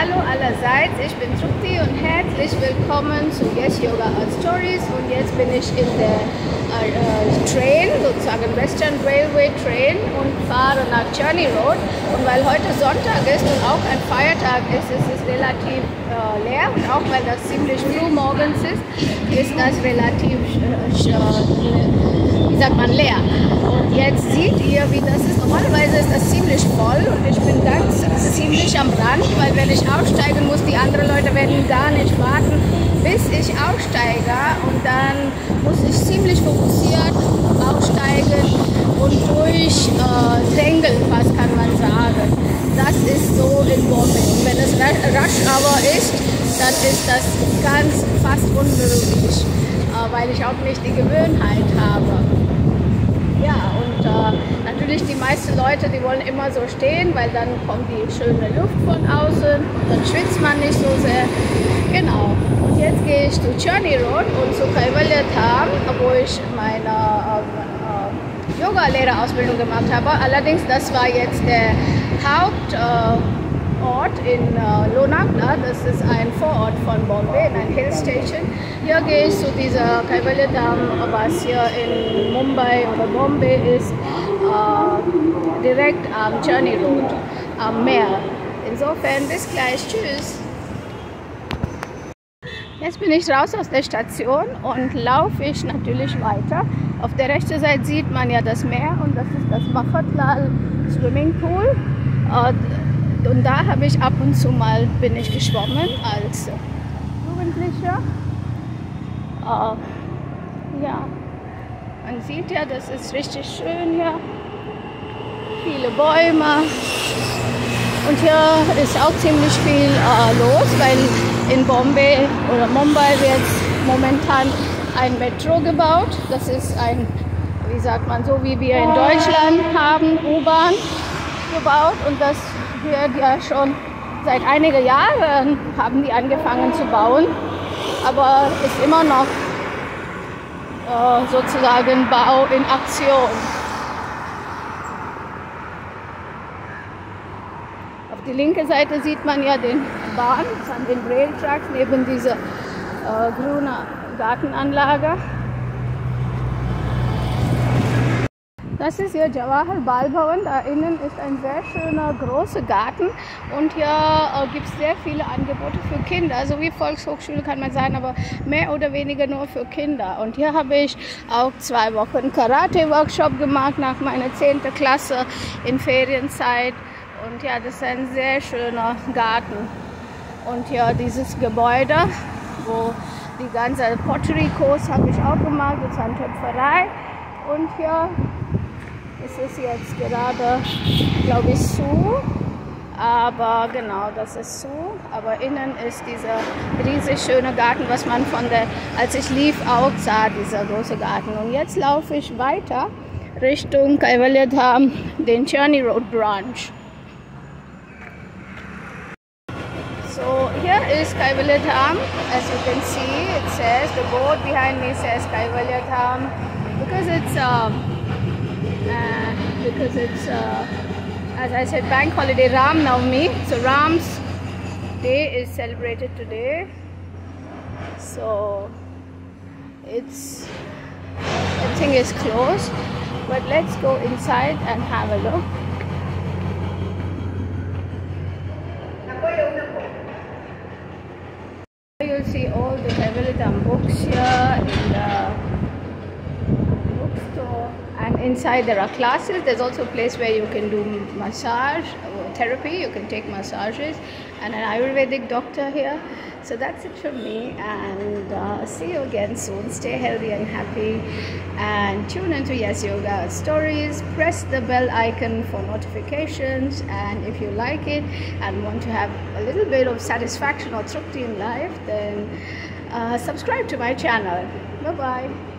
hallo allerseits, ich bin Trupti und herzlich willkommen zu Yes Yoga Art Stories. Und jetzt bin ich in der äh, äh, Train, sozusagen Western Railway Train und fahre nach Journey Road. Und weil heute Sonntag ist und auch ein Feiertag ist, ist es relativ äh, leer und auch weil das ziemlich früh morgens ist, ist das relativ, äh, wie sagt man, leer. Und jetzt seht ihr, wie das ist. Normalerweise ist das ziemlich voll und ich bin ganz ziemlich am Rand, weil wenn ich aussteigen muss, die anderen Leute werden gar nicht warten, bis ich aussteige und dann muss ich ziemlich fokussiert aussteigen und durchdrängeln, äh, was kann man sagen. Das ist so in Bombay. Wenn es Rush Hour ist, dann ist das ganz fast unmöglich, äh, weil ich auch nicht die Gewohnheit habe. Ja, und äh, natürlich die meisten Leute, die wollen immer so stehen, weil dann kommt die schöne Luft von außen dann schwitzt man nicht so sehr. Genau. Und jetzt gehe ich zu Journey Road und zu Kaivalya Tham, wo ich meine ähm, äh, Yoga-Lehrerausbildung gemacht habe. Allerdings, das war jetzt der Haupt... Äh, in äh, Lonakla, das ist ein Vorort von Bombay, ein Hill Station. Hier gehe ich zu dieser Kaivalya Dam, was hier in Mumbai oder Bombay ist, äh, direkt am Journey Road, am Meer. Insofern bis gleich, tschüss. Jetzt bin ich raus aus der Station und laufe ich natürlich weiter. Auf der rechten Seite sieht man ja das Meer und das ist das Mafatlal Swimming Pool. Äh, und da habe ich ab und zu mal bin ich geschwommen als Jugendlicher. Uh, ja, man sieht ja, das ist richtig schön hier. Viele Bäume. Und hier ist auch ziemlich viel uh, los, weil in Bombay oder Mumbai wird momentan ein Metro gebaut. Das ist ein, wie sagt man so, wie wir in Deutschland haben, U-Bahn gebaut. Und das wird ja schon seit einigen Jahren haben die angefangen zu bauen, aber ist immer noch äh, sozusagen Bau in Aktion. Auf die linke Seite sieht man ja den Bahn an den Railtracks neben dieser äh, grünen Gartenanlage. Das ist hier Jawahar Bal Bhavan. Da innen ist ein sehr schöner großer Garten und hier äh, gibt es sehr viele Angebote für Kinder. Also wie Volkshochschule kann man sagen, aber mehr oder weniger nur für Kinder. Und hier habe ich auch zwei Wochen Karate-Workshop gemacht nach meiner 10. Klasse in Ferienzeit. Und ja, das ist ein sehr schöner Garten. Und hier dieses Gebäude, wo die ganze Pottery-Kurs habe ich auch gemacht, das ist eine Töpferei. Und hier ist jetzt gerade, glaube ich, zu. Aber genau, das ist zu. Aber innen ist dieser riesig schöne Garten, was man von der, als ich lief, auch sah, dieser große Garten. Und jetzt laufe ich weiter Richtung Kaivalyadham, den Journey Road Branch. So here is Kaivalyadham. As you can see, it says, the board behind me says Kaivalyadham because it's um, uh, because it's uh, as I said bank holiday Ram Navami. So Ram's day is celebrated today. So it's everything is closed. But let's go inside and have a look. You'll see all the Kaivalidam books here in the and inside there are classes. There's also a place where you can do massage uh, therapy. You can take massages. And an ayurvedic doctor here. So that's it from me. And uh, see you again soon. Stay healthy and happy. And tune into yes yoga stories. Press the bell icon for notifications. And if you like it and want to have a little bit of satisfaction or trupti in life then uh, subscribe to my channel. Bye bye